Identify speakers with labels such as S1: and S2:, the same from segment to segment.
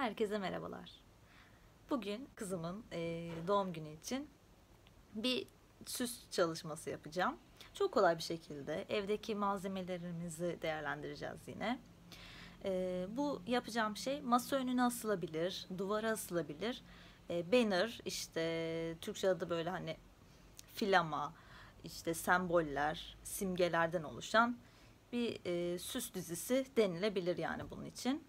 S1: Herkese merhabalar. Bugün kızımın e, doğum günü için bir süs çalışması yapacağım. Çok kolay bir şekilde evdeki malzemelerimizi değerlendireceğiz yine. E, bu yapacağım şey masa önüne asılabilir, duvara asılabilir. E, banner işte Türkçe adı böyle hani filama, işte semboller, simgelerden oluşan bir süs dizisi denilebilir yani bunun için.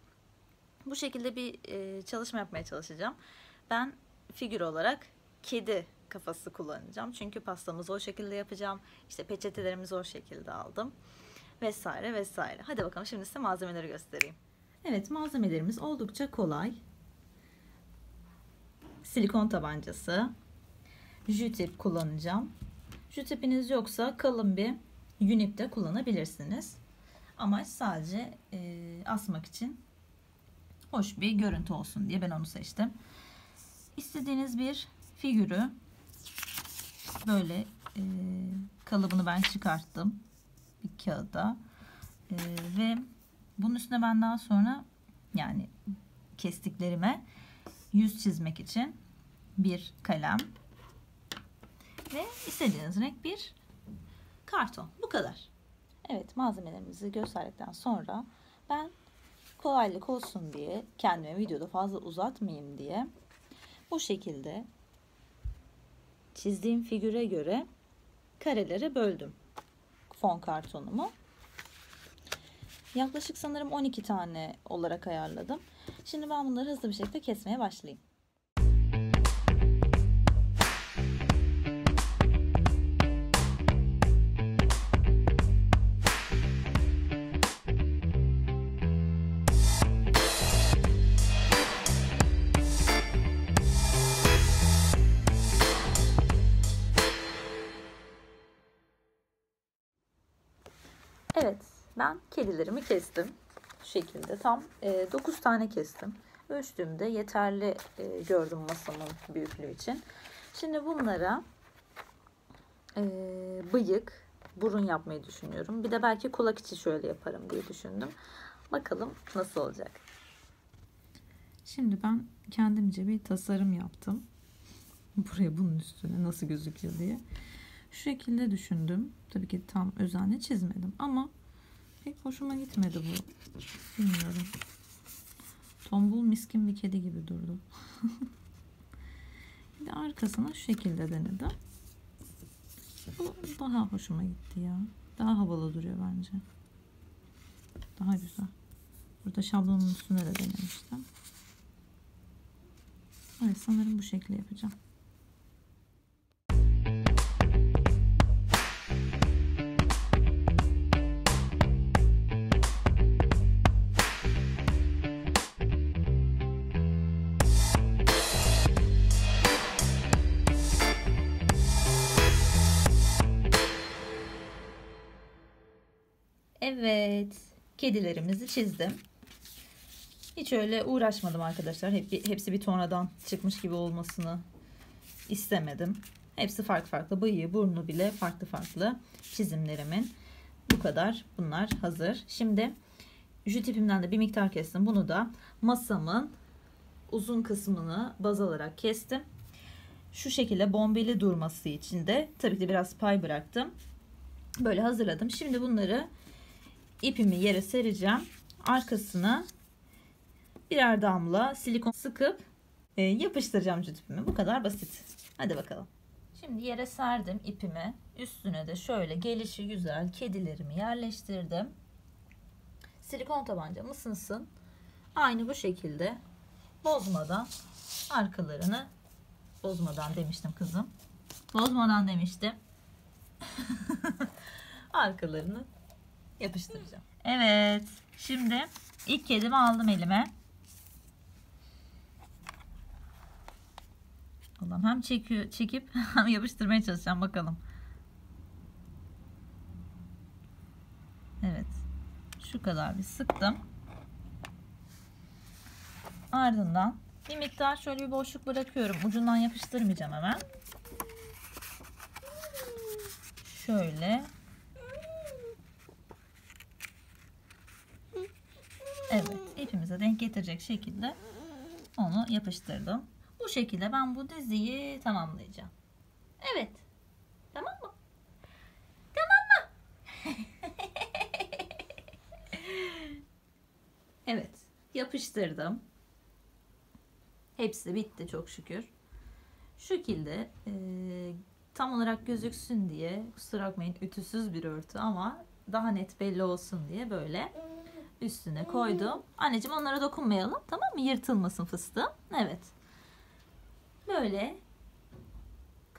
S1: Bu şekilde bir e, çalışma yapmaya çalışacağım. Ben figür olarak kedi kafası kullanacağım. Çünkü pastamızı o şekilde yapacağım. İşte peçetelerimizi o şekilde aldım. Vesaire vesaire. Hadi bakalım şimdi size malzemeleri göstereyim. Evet malzemelerimiz oldukça kolay. Silikon tabancası. Jütip kullanacağım. Jütipiniz yoksa kalın bir Unip de kullanabilirsiniz. Amaç sadece e, asmak için hoş bir görüntü olsun diye ben onu seçtim. İstediğiniz bir figürü böyle e, kalıbını ben çıkarttım bir kağıda e, ve bunun üstüne ben daha sonra yani kestiklerime yüz çizmek için bir kalem ve istediğiniz renk bir karton. Bu kadar. Evet malzemelerimizi gösterdikten sonra ben kolaylık olsun diye kendime videoda fazla uzatmayayım diye bu şekilde çizdiğim figüre göre karelere böldüm fon kartonumu. Yaklaşık sanırım 12 tane olarak ayarladım. Şimdi ben bunları hızlı bir şekilde kesmeye başlayayım. Evet, ben kedilerimi kestim. Bu şekilde tam e, 9 tane kestim. Ölçtüğümde yeterli e, gördüm masamın büyüklüğü için. Şimdi bunlara e, bıyık, burun yapmayı düşünüyorum. Bir de belki kulak içi şöyle yaparım diye düşündüm. Bakalım nasıl olacak. Şimdi ben kendimce bir tasarım yaptım. Buraya bunun üstüne nasıl gözüküyor diye. Şu şekilde düşündüm. Tabii ki tam özenle çizmedim ama pek hoşuma gitmedi bu. Bilmiyorum. Tombul miskin bir kedi gibi durdu. bir de arkasına şu şekilde denedim. Bu daha hoşuma gitti ya. Daha havalı duruyor bence. Daha güzel. Burada şablonun üstüne de denemiştim. Evet sanırım bu şekilde yapacağım. Evet, kedilerimizi çizdim. Hiç öyle uğraşmadım arkadaşlar. Hep, hepsi bir tornadan çıkmış gibi olmasını istemedim. Hepsi farklı farklı. Bıyığı, burnu bile farklı farklı çizimlerimin. Bu kadar. Bunlar hazır. Şimdi şu tipimden de bir miktar kestim. Bunu da masamın uzun kısmını baz alarak kestim. Şu şekilde bombeli durması için de tabii ki biraz pay bıraktım. Böyle hazırladım. Şimdi bunları ipimi yere sereceğim. Arkasına birer damla silikon sıkıp e, yapıştıracağım cütüpümü. Bu kadar basit. Hadi bakalım. Şimdi yere serdim ipimi. Üstüne de şöyle gelişi güzel kedilerimi yerleştirdim. Silikon tabancam ısınsın. Aynı bu şekilde bozmadan arkalarını bozmadan demiştim kızım. Bozmadan demiştim. arkalarını yapıştıracağım. Evet. Şimdi ilk kedimi aldım elime. Allah'ım hem çekiyor, çekip hem yapıştırmaya çalışacağım bakalım. Evet. Şu kadar bir sıktım. Ardından bir miktar şöyle bir boşluk bırakıyorum. Ucundan yapıştırmayacağım hemen. Şöyle Evet, ipimize denk getirecek şekilde onu yapıştırdım. Bu şekilde ben bu diziyi tamamlayacağım. Evet. Tamam mı? Tamam mı? evet. Yapıştırdım. Hepsi bitti çok şükür. Şu şekilde e, tam olarak gözüksün diye kusura bakmayın ütüsüz bir örtü ama daha net belli olsun diye böyle üstüne koydum. Anneciğim onlara dokunmayalım tamam mı? Yırtılmasın fıstığım. Evet. Böyle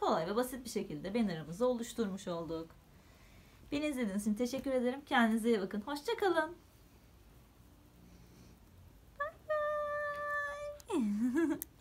S1: kolay ve basit bir şekilde bannerımızı oluşturmuş olduk. Beni izlediğiniz için teşekkür ederim. Kendinize iyi bakın. Hoşçakalın. Bye bye.